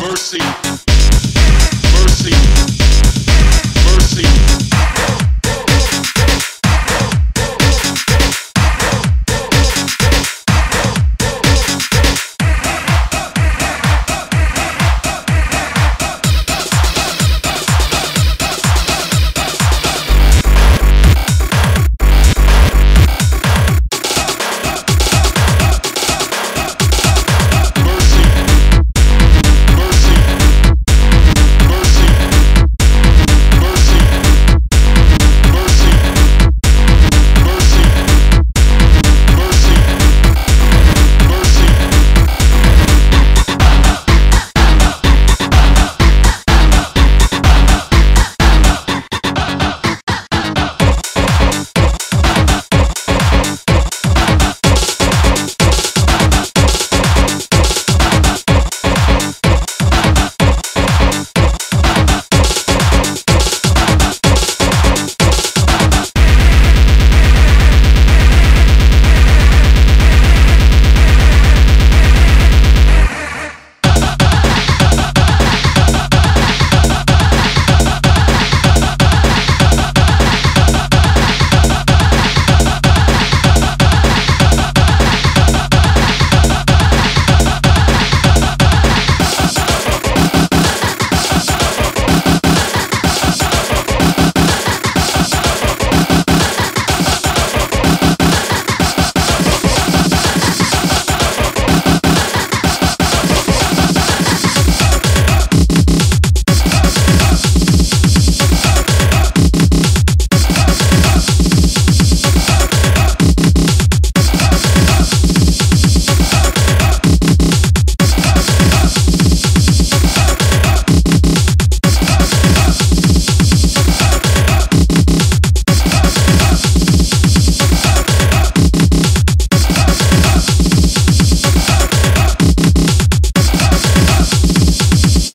mercy, mercy. mercy.